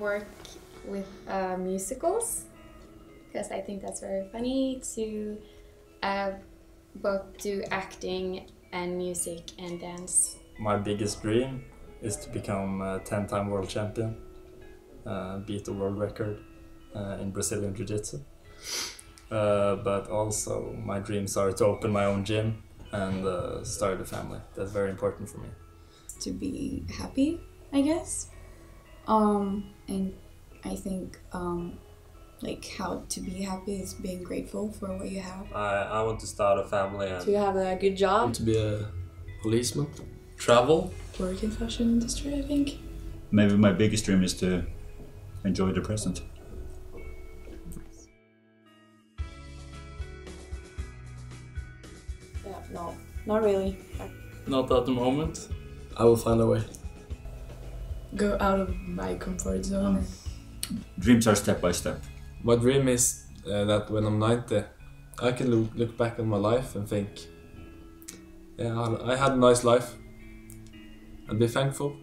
work with uh, musicals because I think that's very funny to uh, both do acting and music and dance. My biggest dream is to become a 10 time world champion, uh, beat the world record uh, in Brazilian Jiu Jitsu. Uh, but also, my dreams are to open my own gym and uh, start a family. That's very important for me. To be happy, I guess. Um, and I think um, like how to be happy is being grateful for what you have. I, I want to start a family and To have a good job. To be a policeman. Travel. Work in fashion industry, I think. Maybe my biggest dream is to enjoy the present. Yeah, no, not really. not at the moment. I will find a way. Go out of my comfort zone. Dreams are step by step. My dream is uh, that when I'm 90, I can look, look back on my life and think, yeah, I I had a nice life. And be thankful